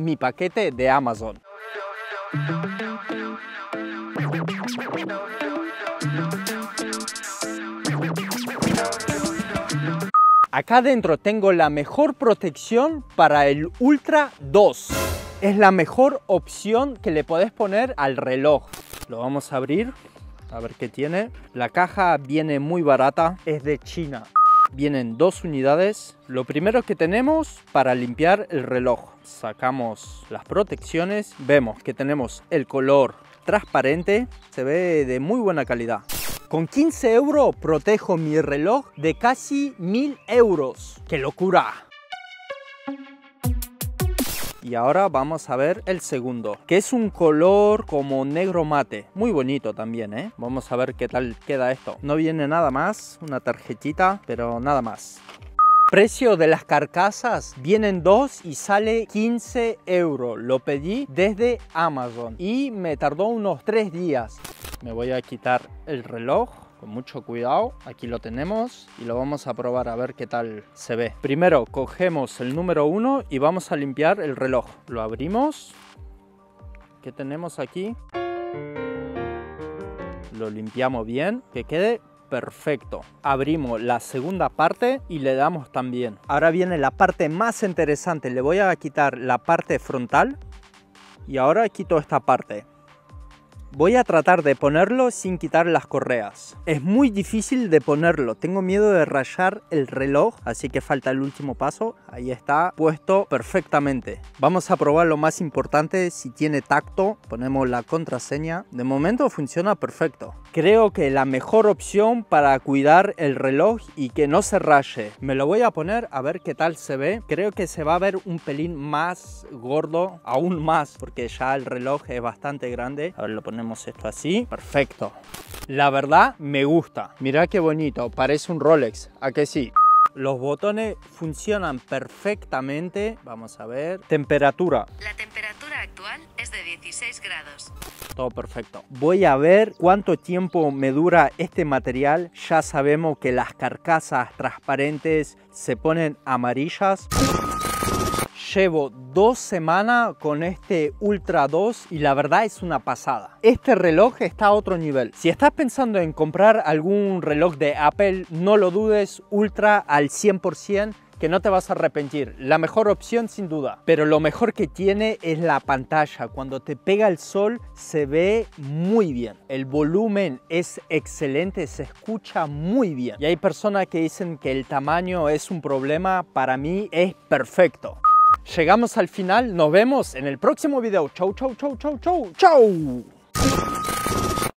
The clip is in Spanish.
mi paquete de Amazon. Acá dentro tengo la mejor protección para el Ultra 2. Es la mejor opción que le podés poner al reloj. Lo vamos a abrir, a ver qué tiene. La caja viene muy barata, es de China. Vienen dos unidades. Lo primero que tenemos para limpiar el reloj. Sacamos las protecciones. Vemos que tenemos el color transparente. Se ve de muy buena calidad. Con 15 euros protejo mi reloj de casi 1000 euros. ¡Qué locura! Y ahora vamos a ver el segundo, que es un color como negro mate. Muy bonito también, ¿eh? Vamos a ver qué tal queda esto. No viene nada más, una tarjetita, pero nada más. Precio de las carcasas, vienen dos y sale 15 euros. Lo pedí desde Amazon y me tardó unos 3 días. Me voy a quitar el reloj con mucho cuidado. Aquí lo tenemos y lo vamos a probar a ver qué tal se ve. Primero cogemos el número 1 y vamos a limpiar el reloj. Lo abrimos. ¿Qué tenemos aquí? Lo limpiamos bien, que quede perfecto. Abrimos la segunda parte y le damos también. Ahora viene la parte más interesante. Le voy a quitar la parte frontal y ahora quito esta parte. Voy a tratar de ponerlo sin quitar las correas. Es muy difícil de ponerlo, tengo miedo de rayar el reloj, así que falta el último paso. Ahí está puesto perfectamente. Vamos a probar lo más importante, si tiene tacto, ponemos la contraseña. De momento funciona perfecto. Creo que la mejor opción para cuidar el reloj y que no se raye. Me lo voy a poner a ver qué tal se ve. Creo que se va a ver un pelín más gordo, aún más, porque ya el reloj es bastante grande. A ver, lo ponemos esto así, perfecto. La verdad me gusta, mirá qué bonito, parece un Rolex, ¿a que sí? Los botones funcionan perfectamente. Vamos a ver. Temperatura. La temperatura actual es de 16 grados. Todo perfecto. Voy a ver cuánto tiempo me dura este material. Ya sabemos que las carcasas transparentes se ponen amarillas. Llevo dos semanas con este Ultra 2 y la verdad es una pasada. Este reloj está a otro nivel. Si estás pensando en comprar algún reloj de Apple, no lo dudes, Ultra al 100% que no te vas a arrepentir. La mejor opción sin duda. Pero lo mejor que tiene es la pantalla. Cuando te pega el sol se ve muy bien. El volumen es excelente, se escucha muy bien. Y hay personas que dicen que el tamaño es un problema. Para mí es perfecto. Llegamos al final, nos vemos en el próximo video. Chau, chau, chau, chau, chau, chau.